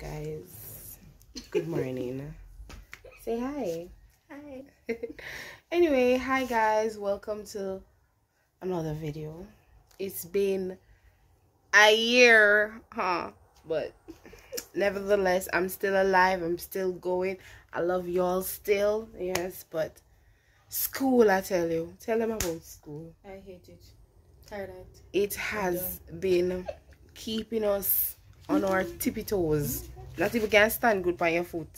guys? Good morning. Say hi. Hi. anyway, hi guys. Welcome to another video. It's been a year, huh? But nevertheless, I'm still alive. I'm still going. I love y'all still. Yes, but school, I tell you. Tell them about school. I hate it. Tired of it. It has been keeping us on our tippy toes. Not even can stand good by your foot.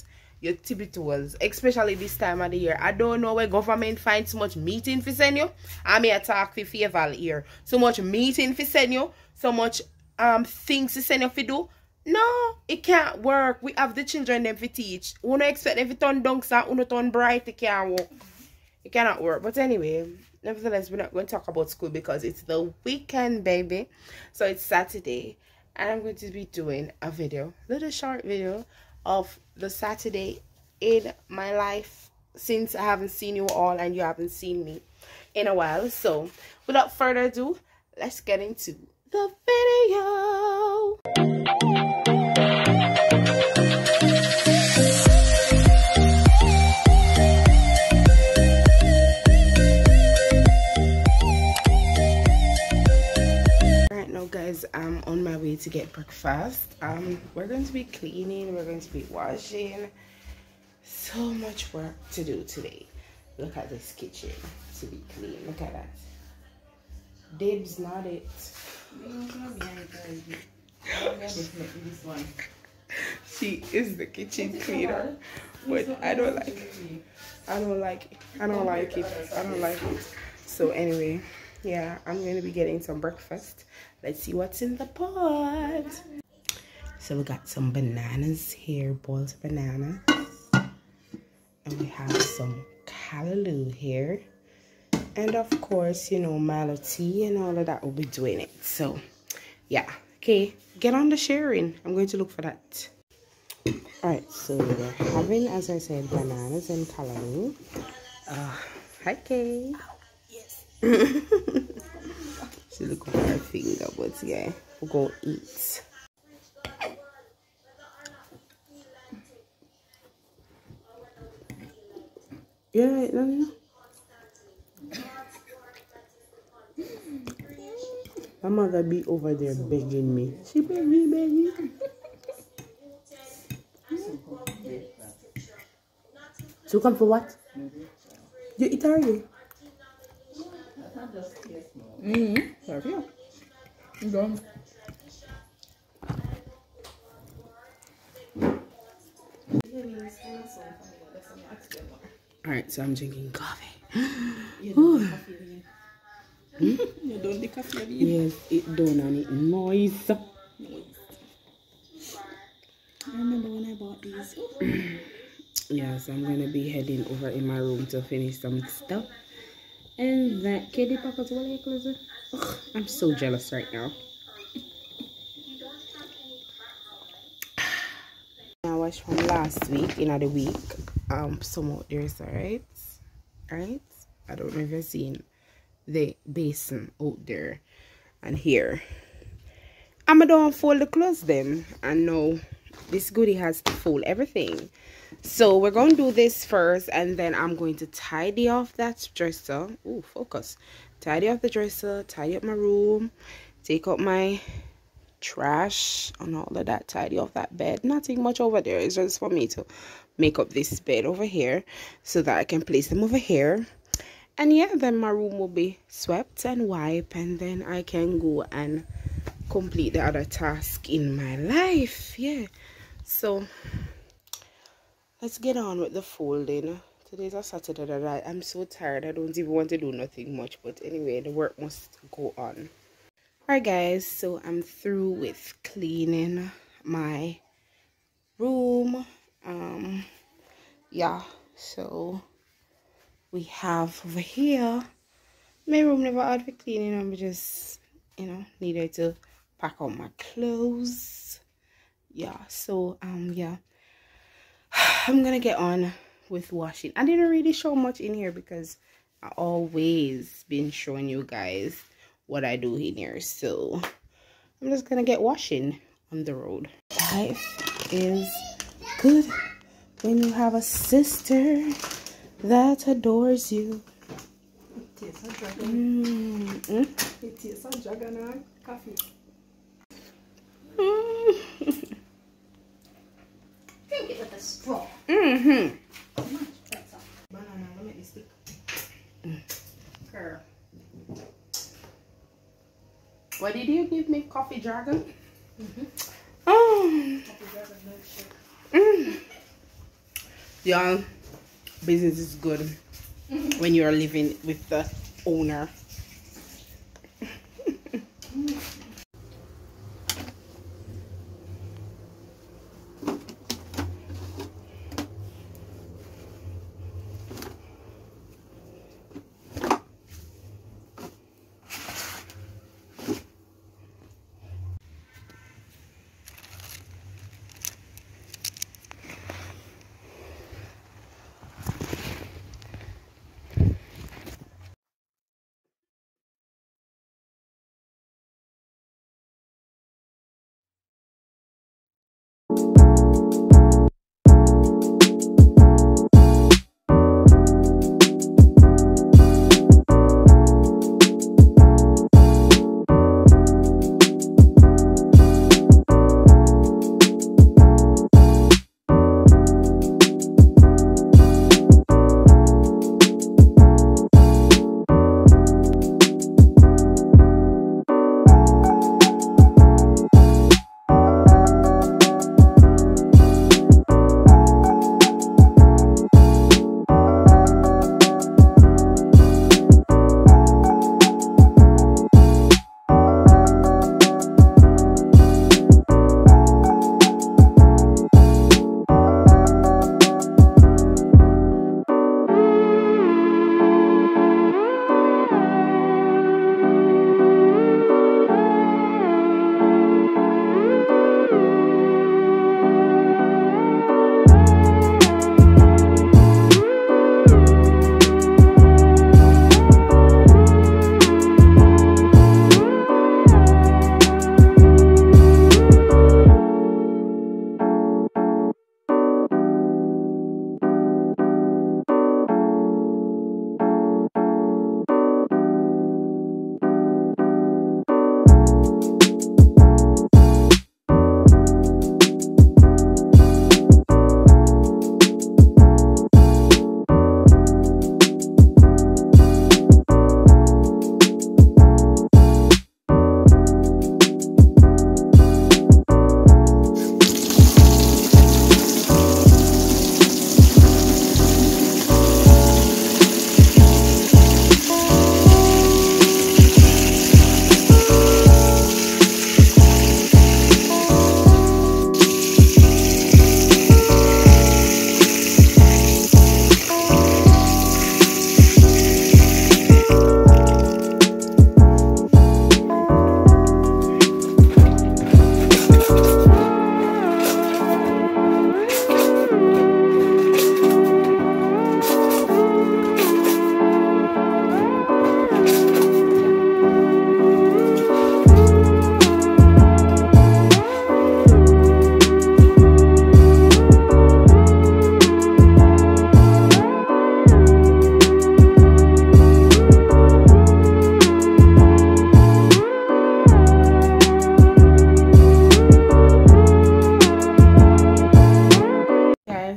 Your tippy toes. Especially this time of the year. I don't know where government finds so much meeting for send you. I may attack for favor here. So much meeting for send you. So much um things to send you for do. No, it can't work. We have the children them to teach. We don't expect them to turn dunks and uno turn bright. It can't work. It cannot work. But anyway, nevertheless, we're not going to talk about school because it's the weekend, baby. So it's Saturday. I'm going to be doing a video, little short video of the Saturday in my life since I haven't seen you all and you haven't seen me in a while. So without further ado, let's get into the video. On my way to get breakfast. Um, we're going to be cleaning, we're going to be washing. So much work to do today. Look at this kitchen to be clean. Look at that. Dibs, not it. She is the kitchen cleaner, but I don't like it. I don't like it. I don't like it. I don't like it. So anyway, yeah, I'm gonna be getting some breakfast. Let's see what's in the pot. So we got some bananas here, boiled banana. And we have some callaloo here. And of course, you know, Milo tea and all of that will be doing it. So yeah. Okay, get on the sharing. I'm going to look for that. Alright, so we're having, as I said, bananas and callaloo. Uh, hi, Kay. She look over her finger, but yeah, we'll go eat. Yeah, alright, Nanya? My mother be over there begging me. She beg me, begging. So come for what? You eat already? Mm-hmm. Sorry. You done. Alright, so I'm drinking coffee. You don't coffee again. You don't the coffee. Yes, it done and it noise. I remember when I bought these. Yes, I'm gonna be heading over in my room to finish some stuff. And that kitty papa's will close it. Ugh, I'm so jealous right now. I watched from last week, in the week. Um, some out there's alright. Right? I don't know if you've seen the basin out there and here. I'm gonna don't fold the clothes then. And now this goodie has to fold everything. So we're going to do this first and then I'm going to tidy off that dresser. Oh, focus. Tidy off the dresser, tidy up my room, take out my trash and all of that, tidy off that bed. Nothing much over there. It's just for me to make up this bed over here so that I can place them over here. And yeah, then my room will be swept and wiped and then I can go and complete the other task in my life. Yeah. So let's get on with the folding. Today's a saturday right? I'm so tired. I don't even want to do nothing much but anyway the work must go on. All right guys so i'm through with cleaning my room. Um yeah so we have over here. My room never had for cleaning i'm just you know needed to pack out my clothes yeah so um yeah I'm gonna get on with washing. I didn't really show much in here because I always been showing you guys what I do in here. So I'm just gonna get washing on the road. life is good when you have a sister that adores you. It tastes like dragon. Mm, mm, It tastes like dragon coffee. Mm. Drink it with a straw. Mhm. Much better. Banana, let me stick. Girl. What did you give me? Coffee dragon? Mhm. Oh. Coffee dragon milkshake. Mm. Yeah, business is good when you are living with the owner.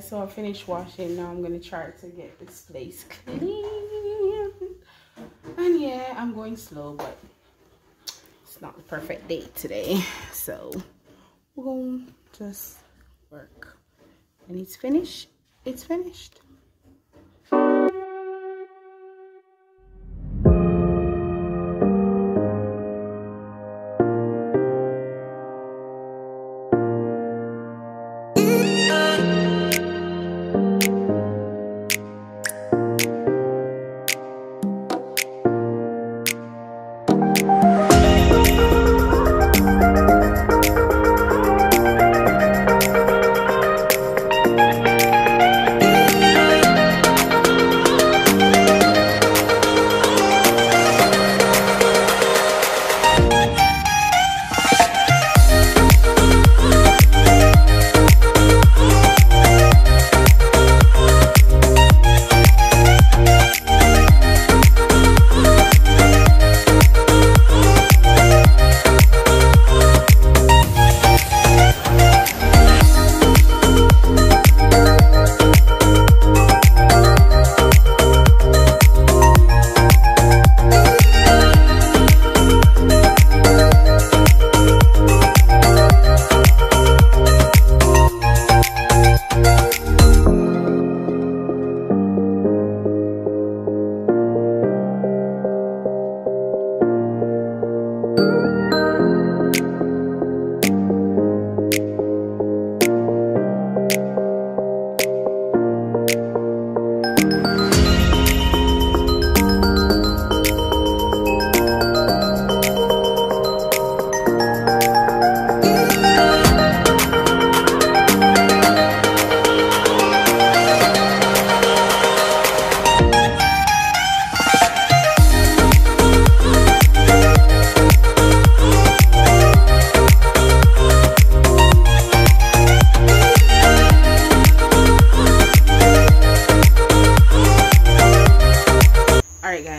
So I finished washing. Now I'm gonna try to get this place clean. And yeah, I'm going slow, but it's not the perfect day today. So we're gonna just work. And it's finished. It's finished.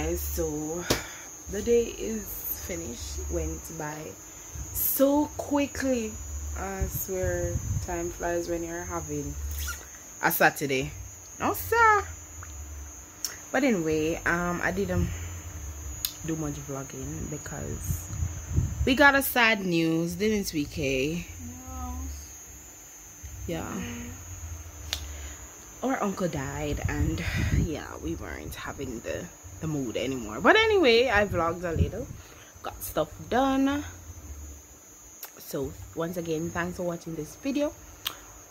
guys so the day is finished went by so quickly. I swear time flies when you're having a saturday. No sir. But anyway um i didn't do much vlogging because we got a sad news didn't we kay? No. yeah. Our uncle died and yeah we weren't having the the mood anymore. But anyway i vlogged a little got stuff done. So once again thanks for watching this video.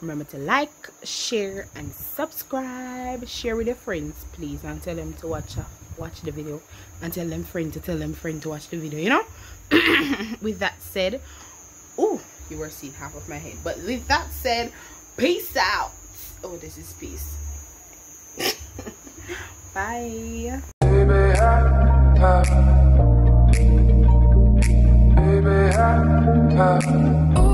Remember to like share and subscribe. Share with your friends please and tell them to watch uh, watch the video. And tell them friend to tell them friend to watch the video you know? With that said oh you were seeing half of my head. But with that said peace out. Oh this is peace. Bye Baby, I, baby, I,